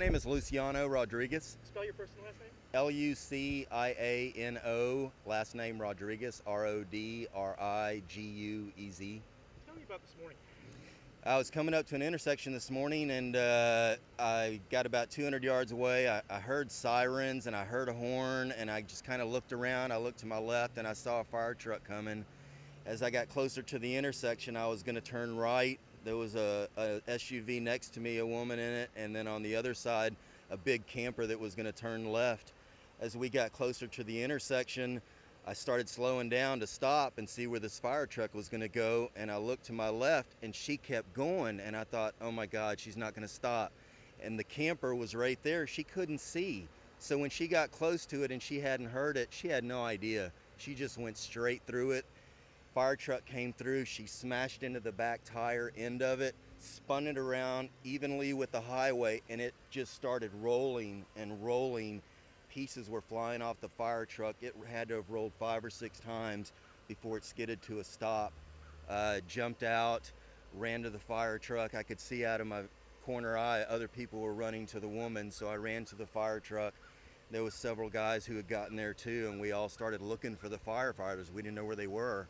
My name is Luciano Rodriguez. Spell your first and last name. L U C I A N O. Last name Rodriguez. R O D R I G U E Z. Tell me about this morning. I was coming up to an intersection this morning and uh, I got about 200 yards away. I, I, heard sirens and I heard a horn and I just kind of looked around. I looked to my left and I saw a fire truck coming. As I got closer to the intersection, I was going to turn right. There was a, a, SUV next to me, a woman in it, and then on the other side, a big camper that was going to turn left. As we got closer to the intersection, I started slowing down to stop and see where this fire truck was going to go. And I looked to my left and she kept going. And I thought, oh my God, she's not going to stop. And the camper was right there. She couldn't see. So when she got close to it and she hadn't heard it, she had no idea. She just went straight through it. Fire truck came through. She smashed into the back tire end of it, spun it around evenly with the highway, and it just started rolling and rolling pieces were flying off the fire truck. It had to have rolled five or six times before it skidded to a stop. Uh, jumped out, ran to the fire truck. I could see out of my corner eye other people were running to the woman, so I ran to the fire truck. There was several guys who had gotten there too, and we all started looking for the firefighters. We didn't know where they were,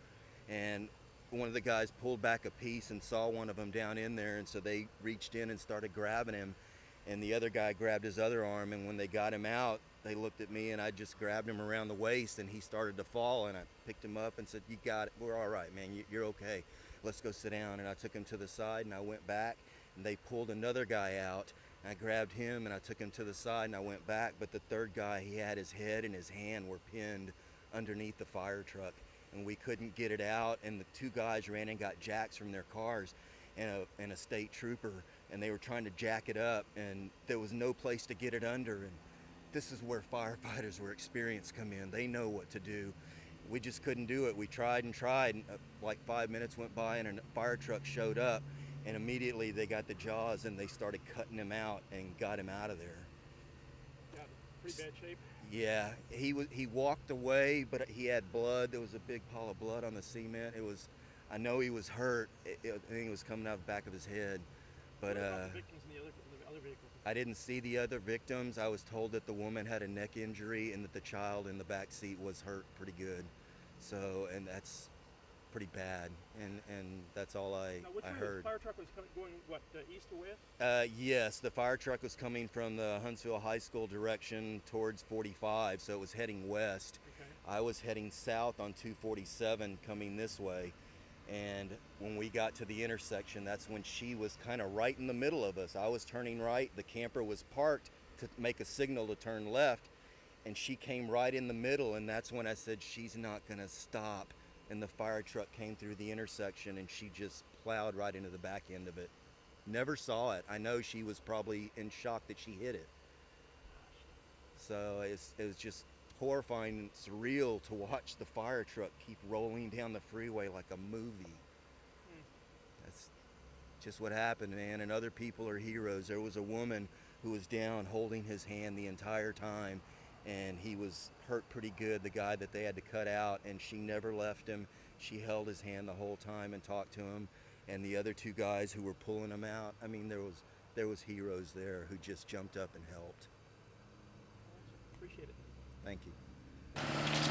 and one of the guys pulled back a piece and saw one of them down in there, and so they reached in and started grabbing him and the other guy grabbed his other arm and when they got him out they looked at me and i just grabbed him around the waist and he started to fall and i picked him up and said you got it. We're all right man. You're okay. Let's go sit down. And i took him to the side and i went back and they pulled another guy out. I grabbed him and i took him to the side and i went back but the third guy he had his head and his hand were pinned underneath the fire truck and we couldn't get it out and the two guys ran and got jacks from their cars and a, and a state trooper and they were trying to jack it up and there was no place to get it under and this is where firefighters were experienced come in. They know what to do. We just couldn't do it. We tried and tried and uh, like five minutes went by and a fire truck showed up and immediately they got the jaws and they started cutting him out and got him out of there pretty bad shape yeah he was he walked away but he had blood there was a big pile of blood on the cement it was I know he was hurt. It, it, I think it was coming out the back of his head. But uh, I didn't see the other victims. I was told that the woman had a neck injury and that the child in the back seat was hurt pretty good. So, and that's pretty bad, and and that's all I now, I heard. The fire truck was coming, going what uh, east or west? Uh, yes, the fire truck was coming from the Huntsville High School direction towards 45, so it was heading west. Okay. I was heading south on 247, coming this way. And when we got to the intersection, that's when she was kind of right in the middle of us. I was turning right, the camper was parked to make a signal to turn left, and she came right in the middle. And that's when I said, She's not going to stop. And the fire truck came through the intersection and she just plowed right into the back end of it. Never saw it. I know she was probably in shock that she hit it. So it was just horrifying and surreal to watch the fire truck keep rolling down the freeway like a movie. Mm. That's just what happened, man. And other people are heroes. There was a woman who was down holding his hand the entire time, and he was hurt pretty good, the guy that they had to cut out, and she never left him. She held his hand the whole time and talked to him. And the other two guys who were pulling him out, I mean, there was there was heroes there who just jumped up and helped. Appreciate it. Thank you.